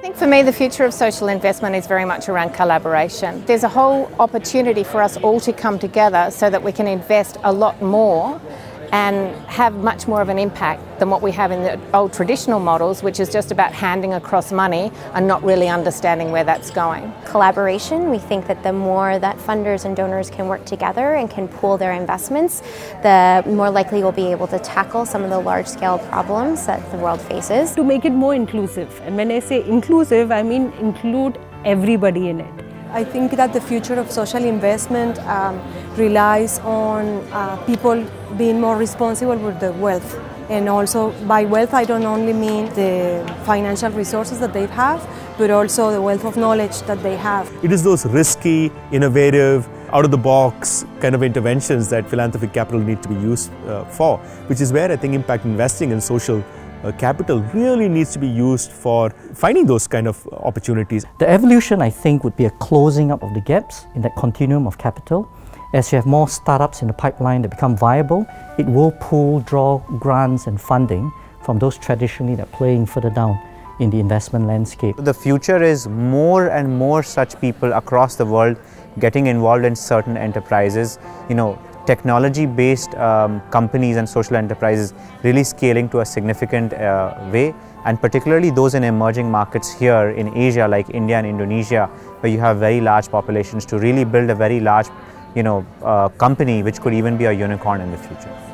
I think for me, the future of social investment is very much around collaboration. There's a whole opportunity for us all to come together so that we can invest a lot more and have much more of an impact than what we have in the old traditional models, which is just about handing across money and not really understanding where that's going. Collaboration, we think that the more that funders and donors can work together and can pool their investments, the more likely we'll be able to tackle some of the large scale problems that the world faces. To make it more inclusive, and when I say inclusive, I mean include everybody in it. I think that the future of social investment um, relies on uh, people being more responsible with their wealth. And also, by wealth, I don't only mean the financial resources that they have, but also the wealth of knowledge that they have. It is those risky, innovative, out of the box kind of interventions that philanthropic capital need to be used uh, for, which is where I think impact investing and social uh, capital really needs to be used for finding those kind of opportunities. The evolution, I think, would be a closing up of the gaps in that continuum of capital. As you have more startups in the pipeline that become viable, it will pull, draw grants and funding from those traditionally that are playing further down in the investment landscape. The future is more and more such people across the world getting involved in certain enterprises, you know, technology-based um, companies and social enterprises really scaling to a significant uh, way and particularly those in emerging markets here in Asia like India and Indonesia where you have very large populations to really build a very large you know, uh, company which could even be a unicorn in the future.